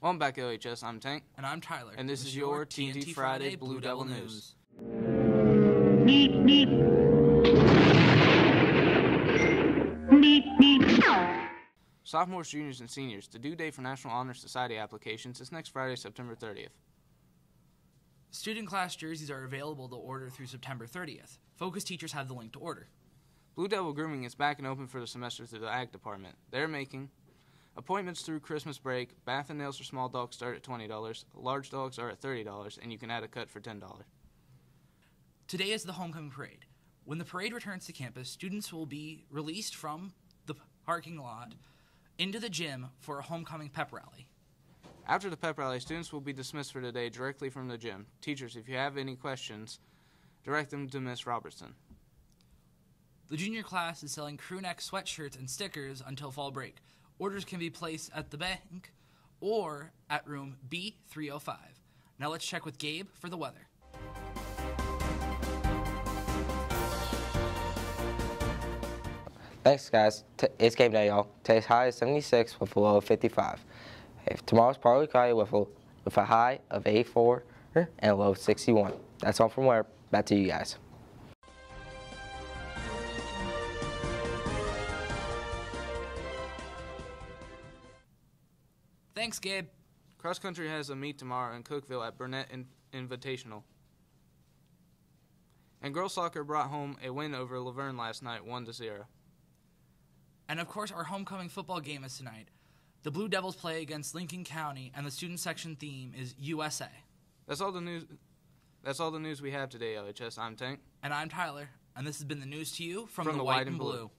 Welcome back, OHS. I'm Tank. And I'm Tyler. And this is your TNT Friday Blue Devil News. Sophomores, juniors, and seniors, the due date for National Honor Society applications is next Friday, September 30th. Student class jerseys are available to order through September 30th. Focus teachers have the link to order. Blue Devil Grooming is back and open for the semester through the Ag Department. They're making appointments through Christmas break. Bath and nails for small dogs start at $20. Large dogs are at $30, and you can add a cut for $10. Today is the homecoming parade. When the parade returns to campus, students will be released from the parking lot into the gym for a homecoming pep rally. After the pep rally, students will be dismissed for the day directly from the gym. Teachers, if you have any questions, direct them to Miss Robertson. The junior class is selling crew neck sweatshirts and stickers until fall break. Orders can be placed at the bank or at room B305. Now let's check with Gabe for the weather. Thanks, guys. T- it's game day, y'all. Today's high is 76 with a low of 55. If tomorrow's partly cloudy with a, with a high of 84 and a low of 61. That's all from where. Back to you guys. Thanks, Gabe. Cross country has a meet tomorrow in Cookeville at Burnett in- Invitational. And girls soccer brought home a win over La Vergne last night, 1 to 0. And of course, our homecoming football game is tonight. The Blue Devils play against Lincoln County, and the student section theme is USA. That's all the news. That's all the news we have today, LHS. I'm Tank. And I'm Tyler, and this has been the news to you from, From the, the White, and Blue. Blue.